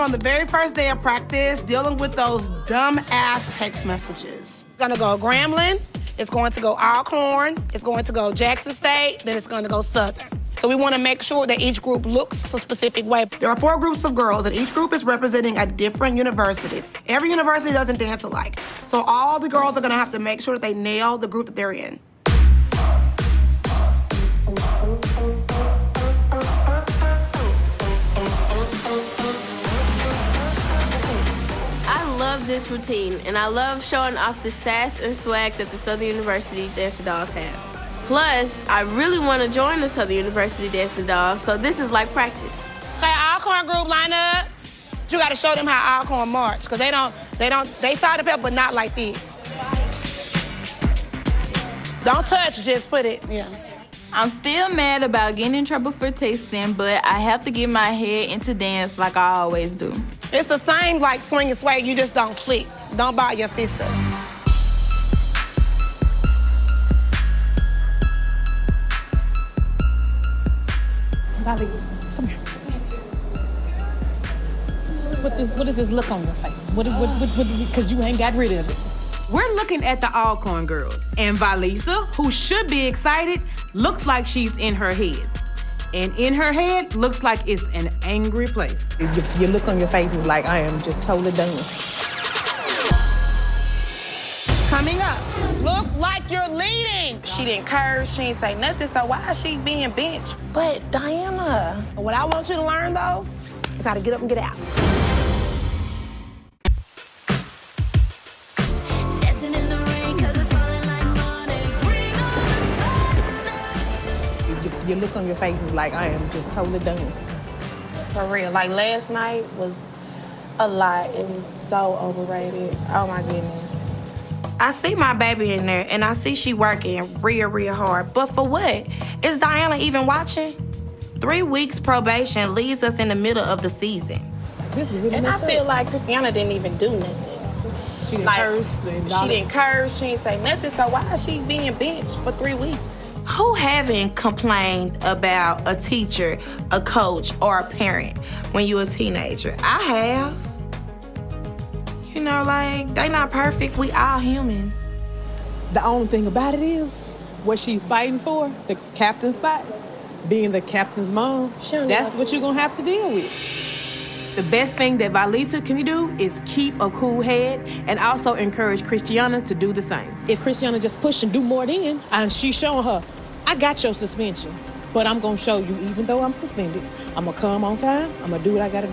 on the very first day of practice dealing with those dumb ass text messages. It's gonna go Grambling, it's going to go Alcorn, it's going to go Jackson State, then it's going to go Southern. So we want to make sure that each group looks a specific way. There are four groups of girls, and each group is representing a different university. Every university doesn't dance alike. So all the girls are going to have to make sure that they nail the group that they're in. This routine, and I love showing off the sass and swag that the Southern University Dancing Dolls have. Plus, I really want to join the Southern University Dancing Dolls, so this is like practice. Okay, Alcorn group line up. You got to show them how Alcorn march, because they don't, they don't, they side up, but not like this. Don't touch, just put it, yeah. I'm still mad about getting in trouble for tasting, but I have to get my head into dance like I always do. It's the same like swing and sway, you just don't click. Don't ball your fist up. Bobby, come here. What this? What is this look on your face? What? What? What? What? Because you ain't got rid of it. We're looking at the Alcorn girls, and Valisa, who should be excited, looks like she's in her head. And in her head, looks like it's an angry place. Your, your look on your face is like I am just totally done. Coming up, look like you're leading. She didn't curse, she didn't say nothing, so why is she being benched? But Dianna, what I want you to learn though is how to get up and get out. Your, look on your face is like I am just totally done. For real. Like last night was a lot. It was so overrated. Oh my goodness. I see my baby in there and I see she working real, real hard. But for what? Is Dianna even watching? Three weeks probation leaves us in the middle of the season. This is really And I feel up. like Christiana didn't even do nothing. she didn't Like, curse she didn't curse, she didn't say nothing, so why is she being benched for three weeks? Who haven't complained about a teacher, a coach, or a parent when you were a teenager? I have. You know, like, they not perfect, we all human. The only thing about it is what she's fighting for, the captain spot, being the captain's mom. She don't That's what you're gonna have to deal with. The best thing that Valisa can do is keep a cool head and also encourage Christiana to do the same. If Christiana just push and do more then, and she's showing her, I got your suspension, but I'm gonna show you, even though I'm suspended, I'm gonna come on time, I'm gonna do what I gotta do.